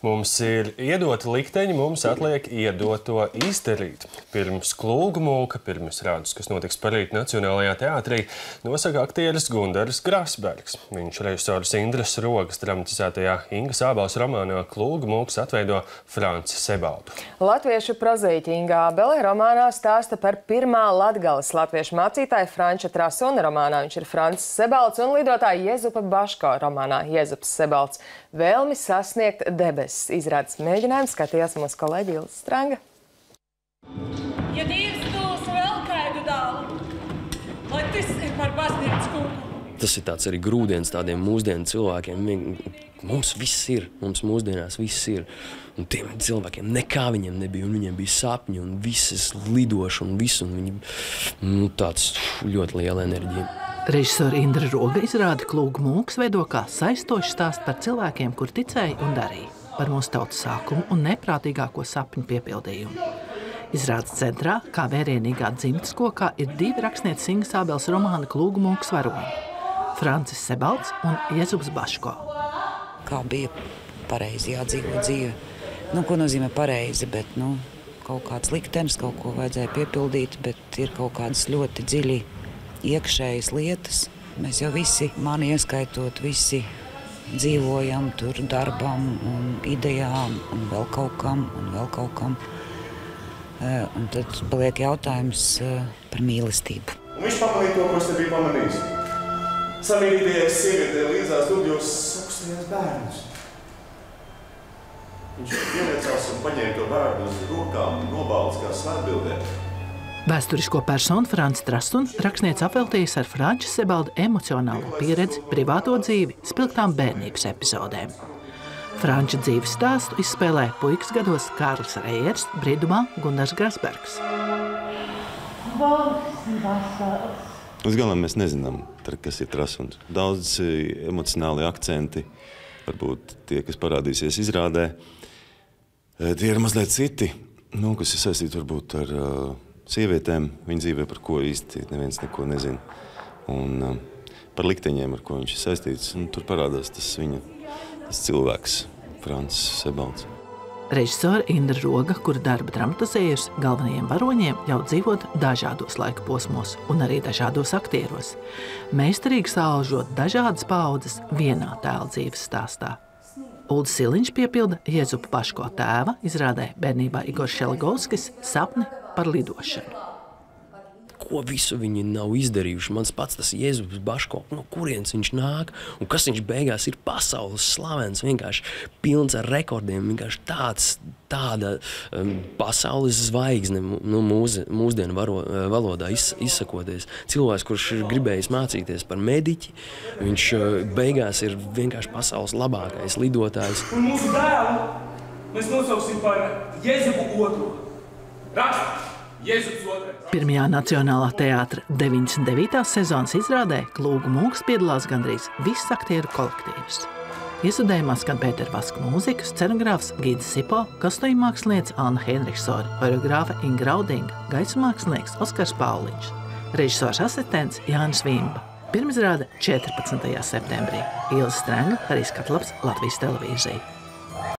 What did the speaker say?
Mums ir iedota likteņi, mums atliek iedot to izdarīt. Pirms klūgu mūka, pirms rādus, kas notiks parīt Nacionālajā teātrī, nosaka aktieris Gundaris Grasbergs. Viņš režisors Indras Rogas dramatizētajā Inga Sābals romānā Klūgu mūks atveido Franci Sebaldu. Latviešu prozīķi Inga Abele romānā stāsta par pirmā latgales latviešu mācītāju Franča Trasuna romānā. Viņš ir Francis Sebalds un lidotāja Jezupa Baško romānā Jezups Sebalds. Vēlmi sasniegt debesis. Izrādes mēģinājums skatījās mūsu kolēģi Ilsa Stranga. Ja Dievs dos vēl kādu dālu, lai tas ir par baznīcu kungu. Tas ir tāds arī grūdienis tādiem mūsdienu cilvēkiem. Mums viss ir, mums mūsdienās viss ir. Un tiem cilvēkiem nekā viņiem nebija, un viņiem bija sapņi, un visas lidošana, un viss, un viņi nu, tāds ļoti liela enerģija. Režisora Indra Roga izrāda klūgu mūks veido kā saistošu stāstu par cilvēkiem, kur ticēja un darīja, par mūsu tautas sākumu un neprātīgāko sapņu piepildījumu. Izrādes centrā, kā vērienīgā dzimtas kokā, ir divi rakstnieci Singas Ābels romāna klūgu mūks varoņi - Francis Sebalds un Jēzus Baško. kā bija pareizi jādzīvo dzīve. Nu, ko nozīmē pareizi, bet nu, kaut kāds liktenis, kaut ko vajadzēja piepildīt, bet ir kaut kādas ļoti dziļi iekšējas lietas. Mēs jau visi, mani ieskaitot, visi dzīvojam tur darbam un idejām un vēl kaut kam un vēl kaut kam. Eh, Un tad paliek jautājums eh, par mīlestību. Un viņš pamanīja to, ko es nebiju pamanījis. Samīļīgajai sievietei līdzās dubļos augstajās bērnus. Viņš ieliecās un paņēma to bērnu uz rokām un nobālis kā svarbildē. Vēsturisko personu Frančs Trastun rakstnieks apveltījis ar Franča Sebalda emocionālo pieredzi, privāto dzīvi, spilgtām bērnības epizodēm. Franča dzīves stāstu izspēlē puikas gados Kārlis Reijers, brīdumā Gunārs Grasbergs. Līdz galam mēs nezinām, kas ir trasuns. Daudz eh, emocionāli akcenti, varbūt tie, kas parādīsies izrādē, eh, tie ir mazliet citi, nu, kas ir saistīti varbūt ar uh, sievietēm viņa dzīvē, par ko īsti neviens neko nezina. Un uh, par likteņiem, ar ko viņš ir saistīts. Un tur parādās tas viņa tas cilvēks, Francis Sebalds. Režisora Indra Roga, kura darba dramatizējusi galvenajiem varoņiem, ļauj dzīvot dažādos laika posmos un arī dažādos aktieros. Meistarīgi sālžot dažādas paudzes vienā tēla dzīves stāstā. Ulris Siliņš piepilda Jēzupa Paško tēva, izrādē bērnībā Igors Šeligovskis sapni par lidošanu. Ko visu viņi nav izdarījuši? Mans pats tas Jēzus Baško, no kurienes viņš nāk un kas viņš beigās ir pasaules slavens, vienkārši pilns ar rekordiem, vienkārši tāds, tāda um, pasaules zvaigzne, nu, mūs, mūsdienu varo, uh, valodā iz, izsakoties. Cilvēks, kurš ir gribējis mācīties par mediķi, viņš uh, beigās ir vienkārši pasaules labākais lidotājs. Un mūsu dēlu mēs nosauksim par. Raksts Jēzus otrais. Pirmajā Nacionālā teātra 99. sezonas izrādē Klūgu mūks piedalās gandrīz viss aktieru kolektīvs. Iesudējumā skan Pētera Vaska mūzika, scenogrāfs Gīds Sipo, kostīm mākslinieks Anna Henriksone, horeogrāfa Inga Raudinga, gaisa mākslinieks Oskars Pauliņš, režisors asistents Jānis Vimba. Pirmizrāde 14. septembrī. Ilza Strenga, Harijs Katlaps, Latvijas televīzija.